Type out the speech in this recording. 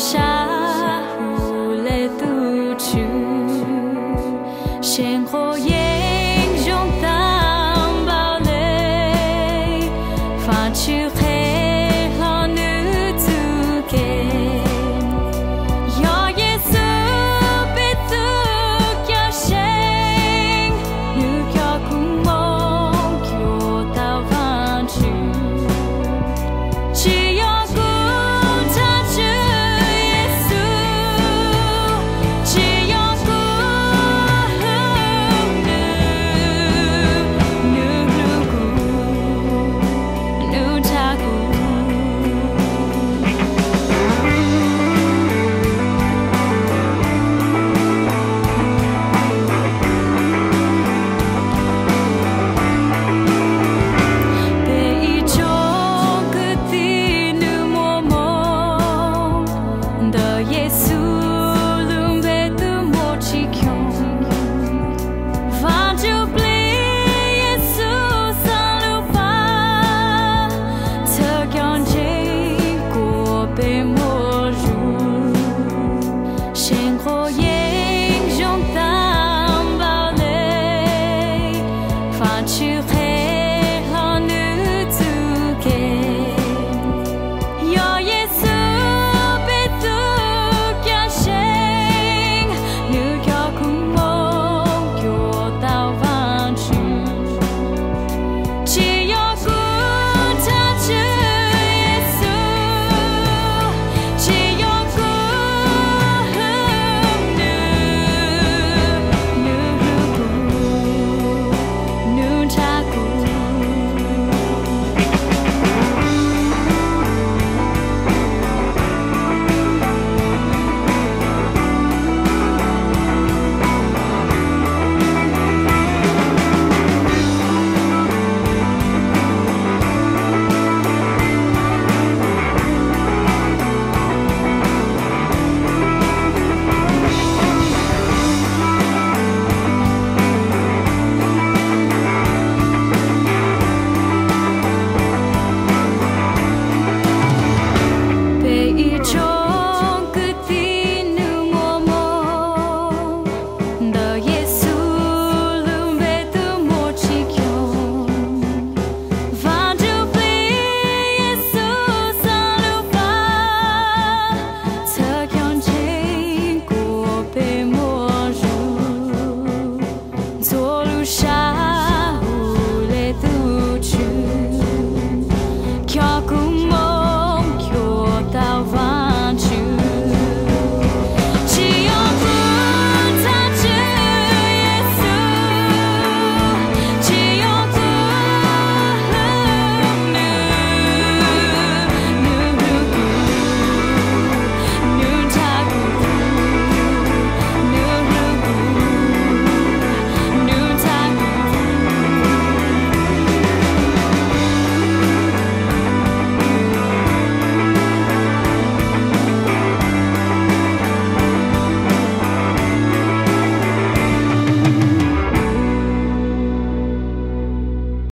shine.